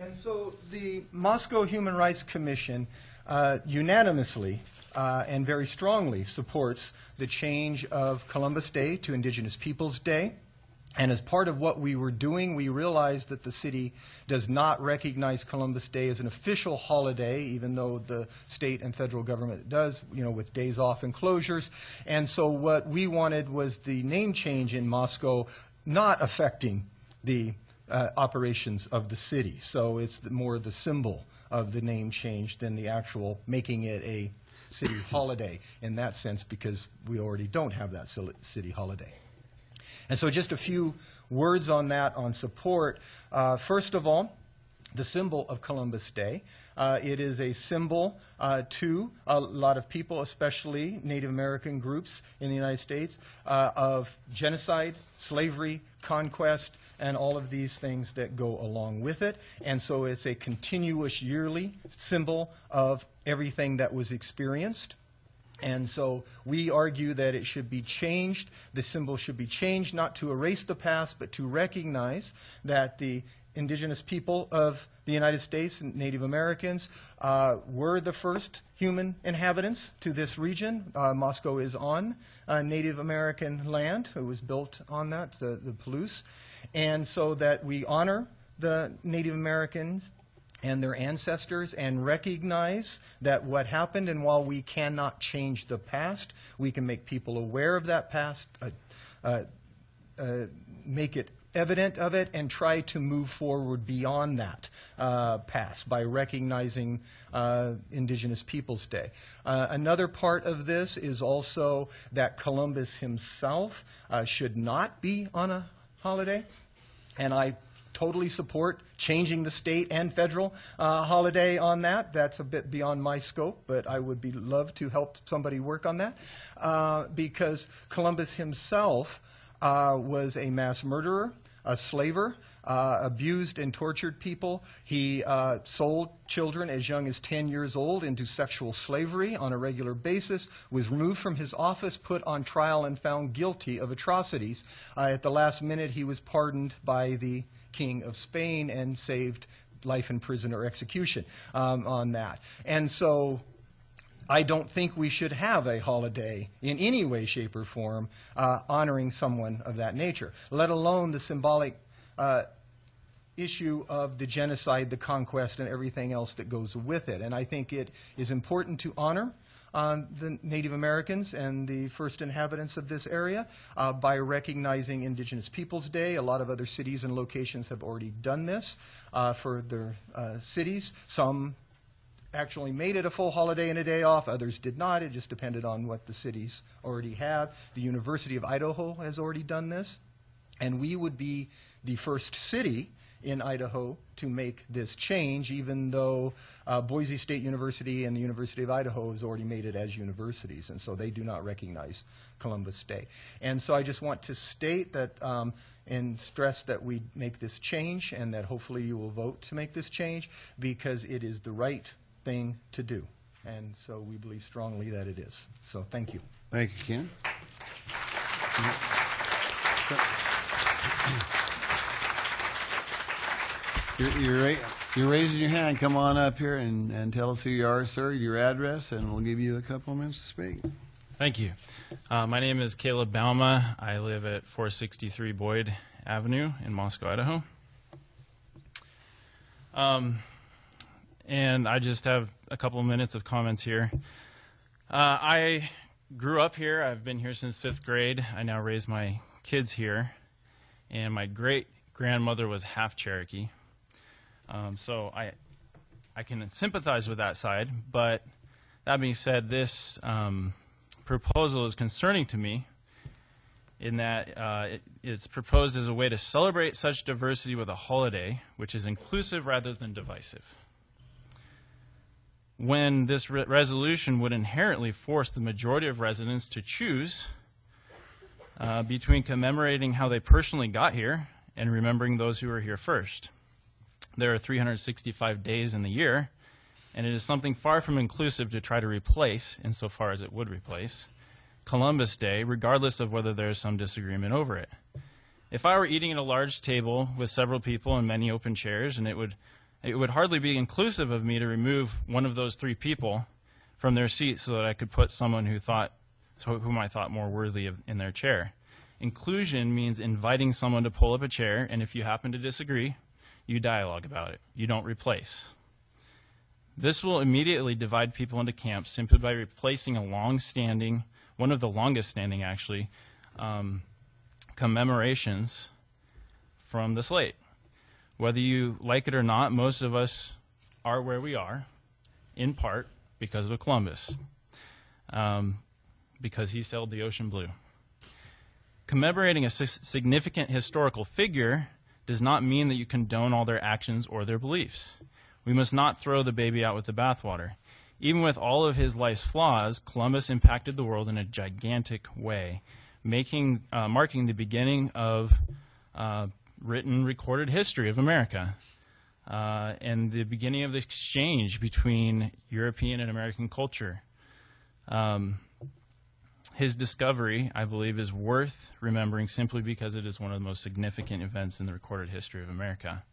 And so the Moscow Human Rights Commission uh, unanimously uh, and very strongly supports the change of Columbus Day to Indigenous Peoples Day. And as part of what we were doing, we realized that the city does not recognize Columbus Day as an official holiday, even though the state and federal government does, you know, with days off and closures. And so what we wanted was the name change in Moscow not affecting the uh, operations of the city. So it's the- more the symbol of the name change than the actual making it a city holiday in that sense, because we already don't have that city holiday. And so just a few words on that, on support. Uh, First of all, the symbol of Columbus Day. Uh, it is a symbol uh, to a lot of people, especially Native American groups in the United States, uh, of genocide, slavery, conquest, and all of these things that go along with it. And so it's a continuous yearly symbol of everything that was experienced. And so we argue that it should be changed. The symbol should be changed not to erase the past, but to recognize that the indigenous people of the United States and Native Americans uh, were the first human inhabitants to this region. Uh, Moscow is on uh, Native American land. It was built on that, the, the Palouse. And so that we honor the Native Americans and their ancestors and recognize that what happened, and while we cannot change the past, we can make people aware of that past, uh, uh, uh, make it evident of it, and try to move forward beyond that uh, past by recognizing uh, Indigenous Peoples Day. Uh, another part of this is also that Columbus himself uh, should not be on a holiday, and I totally support changing the state and federal uh, holiday on that. That's a bit beyond my scope, but I would be love to help somebody work on that uh, because Columbus himself uh, was a mass murderer, a slaver, uh, abused and tortured people. He uh, sold children as young as 10 years old into sexual slavery on a regular basis, was removed from his office, put on trial, and found guilty of atrocities. Uh, at the last minute, he was pardoned by the King of Spain and saved life in prison or execution um, on that. And so I don't think we should have a holiday in any way, shape, or form uh, honoring someone of that nature, let alone the symbolic uh, issue of the genocide, the conquest, and everything else that goes with it. And I think it is important to honor um, the Native Americans and the first inhabitants of this area uh, by recognizing Indigenous Peoples Day. A lot of other cities and locations have already done this uh, for their uh, cities. Some actually made it a full holiday and a day off. Others did not. It just depended on what the cities already have. The University of Idaho has already done this. And we would be the first city in Idaho to make this change, even though uh, Boise State University and the University of Idaho has already made it as universities, and so they do not recognize Columbus Day. And so I just want to state that um, and stress that we make this change and that hopefully you will vote to make this change because it is the right thing to do. And so we believe strongly that it is. So thank you. Thank you, Ken. You're, you're, ra- you're raising your hand. Come on up here and, and tell us who you are, sir, your address, and we'll give you a couple of minutes to speak. Thank you. Uh, my name is Caleb Bauma. I live at 463 Boyd Avenue in Moscow, Idaho. Um, and I just have a couple of minutes of comments here. Uh, I grew up here. I've been here since fifth grade. I now raise my kids here. And my great grandmother was half Cherokee. Um, so I, I can sympathize with that side. But that being said, this um, proposal is concerning to me in that uh, it, it's proposed as a way to celebrate such diversity with a holiday which is inclusive rather than divisive. When this re- resolution would inherently force the majority of residents to choose uh, between commemorating how they personally got here and remembering those who were here first. There are 365 days in the year, and it is something far from inclusive to try to replace, insofar as it would replace, Columbus Day, regardless of whether there is some disagreement over it. If I were eating at a large table with several people and many open chairs, and it would It would hardly be inclusive of me to remove one of those three people from their seat so that I could put someone who thought, so whom I thought more worthy of in their chair. Inclusion means inviting someone to pull up a chair, and if you happen to disagree, you dialogue about it. You don't replace. This will immediately divide people into camps simply by replacing a long-standing, one of the longest-standing actually, um, commemorations from the slate. Whether you like it or not, most of us are where we are, in part because of Columbus, um, because he sailed the ocean blue. Commemorating a significant historical figure does not mean that you condone all their actions or their beliefs. We must not throw the baby out with the bathwater. Even with all of his life's flaws, Columbus impacted the world in a gigantic way, making, uh, marking the beginning of uh, written, recorded history of America uh, and the beginning of the exchange between European and American culture. Um, his discovery, I believe, is worth remembering simply because it is one of the most significant events in the recorded history of America.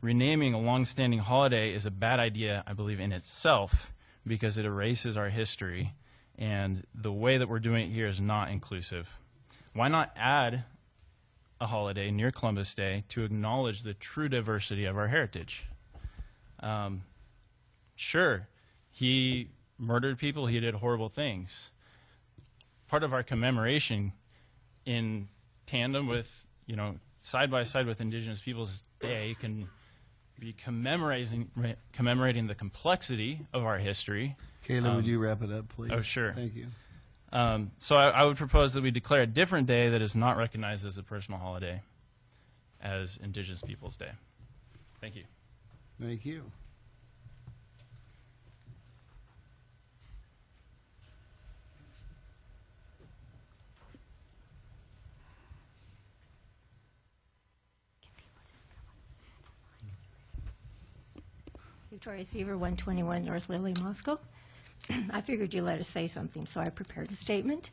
Renaming a long-standing holiday is a bad idea, I believe, in itself because it erases our history, and the way that we're doing it here is not inclusive. Why not add a holiday near Columbus Day to acknowledge the true diversity of our heritage? Um, sure, he murdered people, he did horrible things part of our commemoration in tandem with, you know, side by side with Indigenous Peoples Day can be commemorating, commemorating the complexity of our history. Kayla, would you wrap it up, please? oh, sure. Thank you. Um, so I, I would propose that we declare a different day that is not recognized as a personal holiday as Indigenous Peoples Day. Thank you. Thank you. Victoria Seaver, 121 North Lily, Moscow. I figured you let us say something, so I prepared a statement.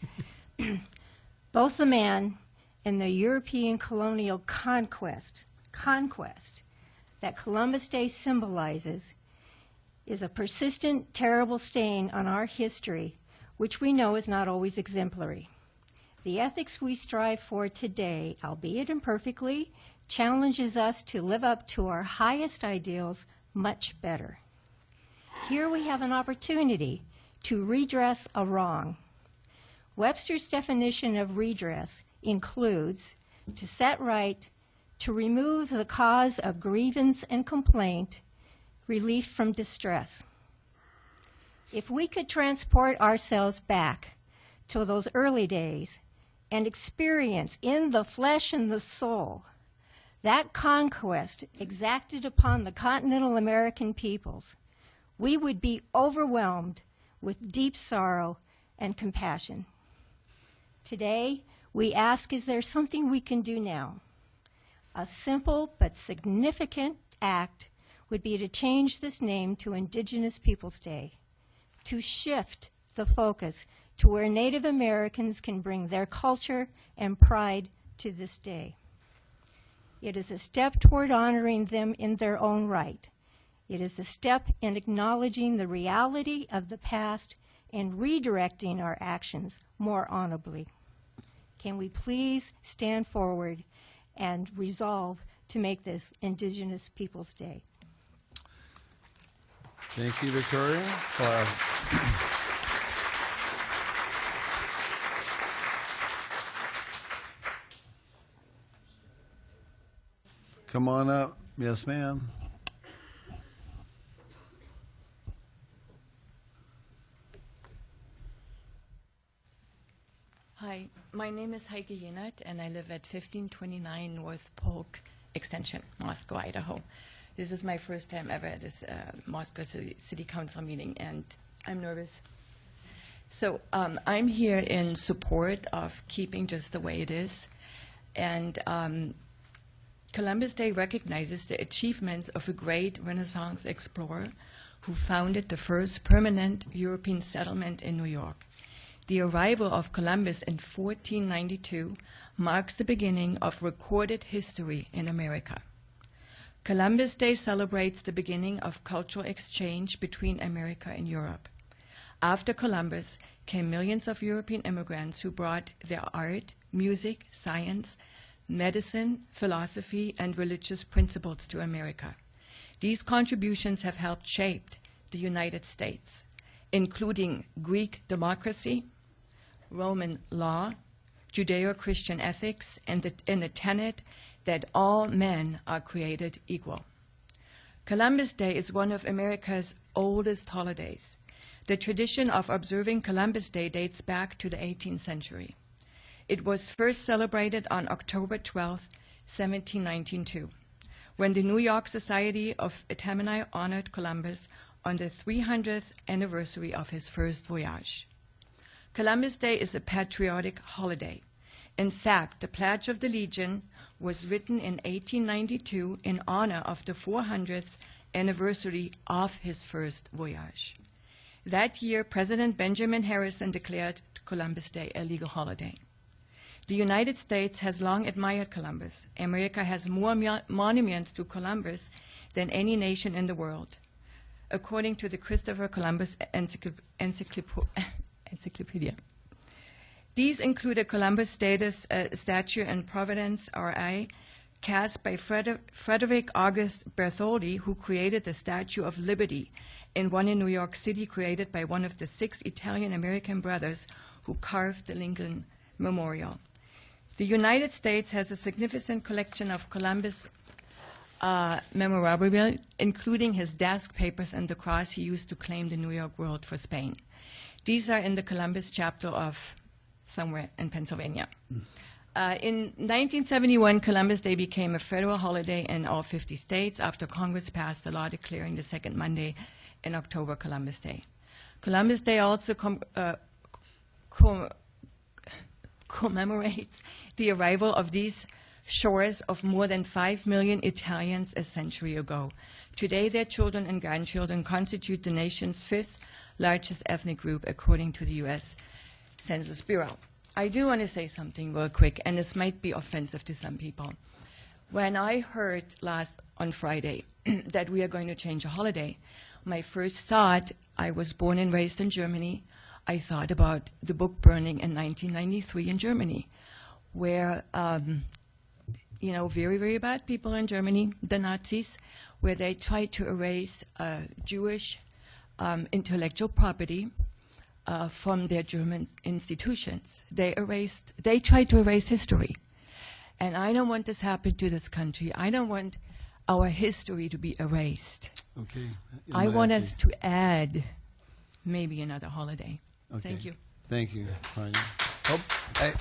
Both the man and the European colonial conquest, conquest that Columbus Day symbolizes is a persistent, terrible stain on our history, which we know is not always exemplary. The ethics we strive for today, albeit imperfectly, challenges us to live up to our highest ideals much better. Here we have an opportunity to redress a wrong. Webster's definition of redress includes to set right, to remove the cause of grievance and complaint, relief from distress. If we could transport ourselves back to those early days and experience in the flesh and the soul that conquest exacted upon the continental American peoples, we would be overwhelmed with deep sorrow and compassion. Today, we ask is there something we can do now? A simple but significant act would be to change this name to Indigenous Peoples Day, to shift the focus to where Native Americans can bring their culture and pride to this day. It is a step toward honoring them in their own right. It is a step in acknowledging the reality of the past and redirecting our actions more honorably. Can we please stand forward and resolve to make this Indigenous Peoples Day? Thank you, Victoria. Uh, Come on up. Yes, ma'am. Is Heike Jenert, and I live at 1529 North Polk Extension, Moscow, Idaho. This is my first time ever at this uh, Moscow City, City Council meeting, and I'm nervous. So um, I'm here in support of keeping just the way it is, and um, Columbus Day recognizes the achievements of a great Renaissance explorer who founded the first permanent European settlement in New York. The arrival of Columbus in 1492 marks the beginning of recorded history in America. Columbus Day celebrates the beginning of cultural exchange between America and Europe. After Columbus came millions of European immigrants who brought their art, music, science, medicine, philosophy, and religious principles to America. These contributions have helped shape the United States, including Greek democracy, Roman law, Judeo Christian ethics, and the, and the tenet that all men are created equal. Columbus Day is one of America's oldest holidays. The tradition of observing Columbus Day dates back to the 18th century. It was first celebrated on October 12, 1792, when the New York Society of Tammany honored Columbus on the 300th anniversary of his first voyage. Columbus Day is a patriotic holiday. In fact, the Pledge of Allegiance was written in 1892 in honor of the 400th anniversary of his first voyage. That year, President Benjamin Harrison declared Columbus Day a legal holiday. The United States has long admired Columbus. America has more mo- monuments to Columbus than any nation in the world. According to the Christopher Columbus Encycl- Encyclop- Encyclopedia. These include a Columbus status uh, statue in Providence, RI, cast by Freder- Frederick August Bartholdi, who created the Statue of Liberty, and one in New York City created by one of the six Italian American brothers who carved the Lincoln Memorial. The United States has a significant collection of Columbus uh, memorabilia, including his desk papers and the cross he used to claim the New York world for Spain. These are in the Columbus chapter of somewhere in Pennsylvania. Uh, in 1971, Columbus Day became a federal holiday in all 50 states after Congress passed a law declaring the second Monday in October Columbus Day. Columbus Day also com- uh, com- commemorates the arrival of these shores of more than 5 million Italians a century ago. Today, their children and grandchildren constitute the nation's fifth largest ethnic group, according to the U.S. Census Bureau. I do want to say something real quick, and this might be offensive to some people. When I heard last on Friday that we are going to change a holiday, my first thought, I was born and raised in Germany, I thought about the book burning in 1993 in Germany, where, um, you know, very, very bad people in Germany, the Nazis, where they tried to erase Jewish um, intellectual property uh, from their German institutions. They erased, they tried to erase history. And I don't want this happen to this country. I don't want our history to be erased. Okay. I want us to add maybe another holiday. Okay. Thank you. Thank you, Tanya. Oh, I,